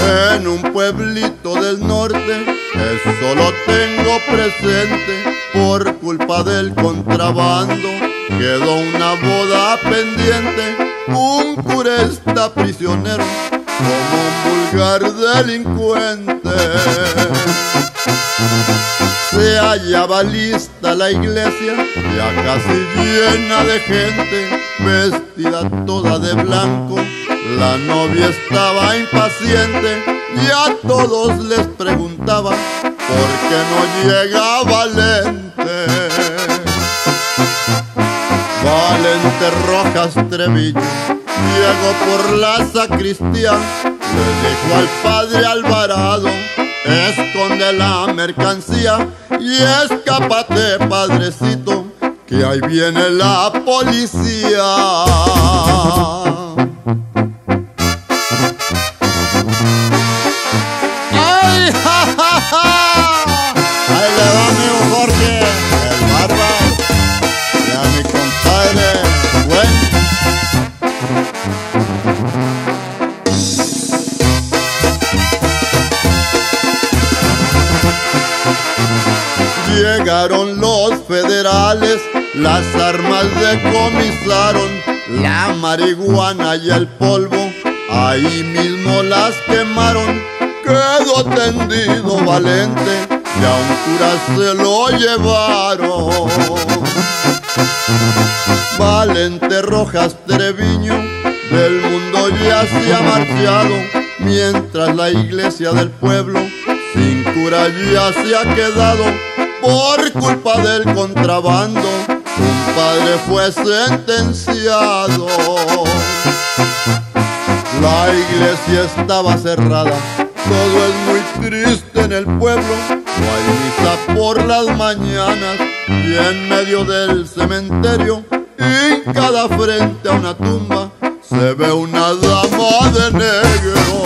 En un pueblito del norte eso lo tengo presente por culpa del contrabando. Quedó una boda pendiente, un cura está prisionero como un vulgar delincuente. Se hallaba lista la iglesia, ya casi llena de gente, vestida toda de blanco. La novia estaba impaciente y a todos les preguntaba por qué no llega Valente. Valente Rojas Treviño llegó por la sacristía, le dijo al padre Alvarado, esconde la mercancía y escápate padrecito, que ahí viene la policía. Llegaron los federales, las armas decomisaron, la marihuana y el polvo, ahí mismo las quemaron. Quedó tendido valente y a un cura se lo llevaron. Valente Rojas Treviño, del mundo ya se ha marchado, mientras la iglesia del pueblo cura ya se ha quedado por culpa del contrabando. Un padre fue sentenciado. La iglesia estaba cerrada, todo es muy triste en el pueblo. No hay misa por las mañanas y en medio del cementerio, hincada frente a una tumba, se ve una dama de negro.